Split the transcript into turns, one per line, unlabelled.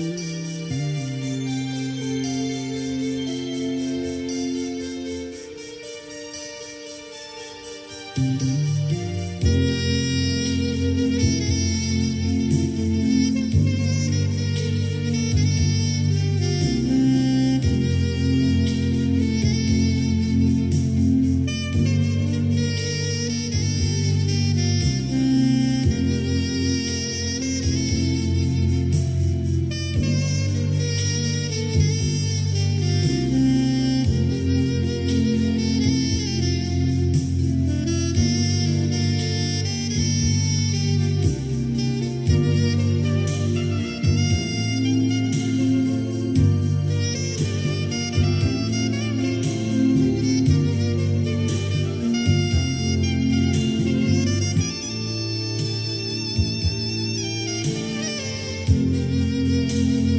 thank mm -hmm. you you.